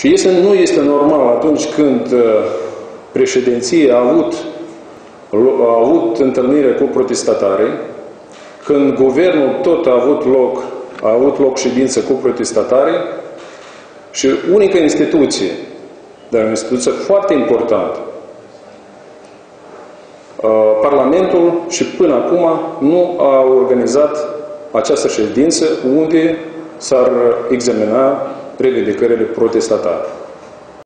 Și este, nu este normal atunci când uh, președinția a avut, a avut întâlnire cu protestatarii, când guvernul tot a avut loc, a avut loc ședință cu protestatarii și unica instituție, dar o instituție foarte importantă, uh, Parlamentul și până acum nu a organizat această ședință unde s-ar examina revendicările protestatare.